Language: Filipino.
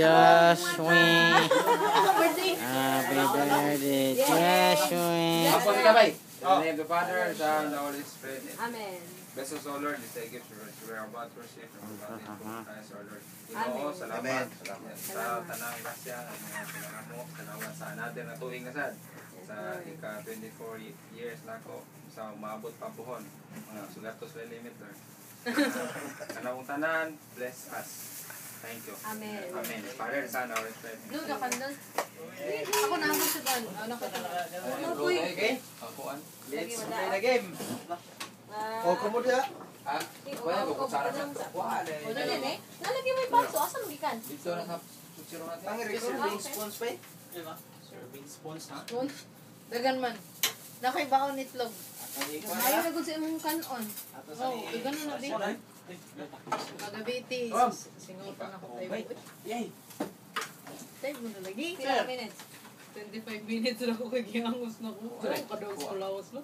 Joshua. Birthday. Happy birthday, Joshua. Apo ni Kabay. In the name of the Father, Son, and the Holy Spirit. Amen. Bless us, O Lord, this day gift we are about to receive from in Christ our Lord. Ginoo, Amen. salamat. Amen. Salamat. Sa tanang grasya, ang mga salamat mo. Salamat sa another na tuwing kasad. Sa ika 24 y- years na ako sa umabot pa buhon. Mga sugatos na limit, Lord. Kanang tanan, bless us. Thank you. Amen. Amen. Father, Son, Holy Spirit. No, nakandan. Ako na ako sa dan. Ano ka? Ano po yun? Okay? Akuan. Let's play the game. O, kamo dia. Ah, kuya, kukutsara sa to. Kuha, eh. Eh. Nalagyan mo yung baso. Asan mo gikan? Dito na sa sutsiro natin. Ang serving spons pa eh. Serving spons ha? Nun. Dagan man. Nakay baon itlog. Ayaw na gud sa imong kanon. Oh, dagan na na di. Magabiti. Oh. Singutan ako tayo. Ay. Yay! Tayo mo na lagi. Ilang minutes? 25 minutes na ako kay gihangos na ko. Ano ka daw sa lawas no?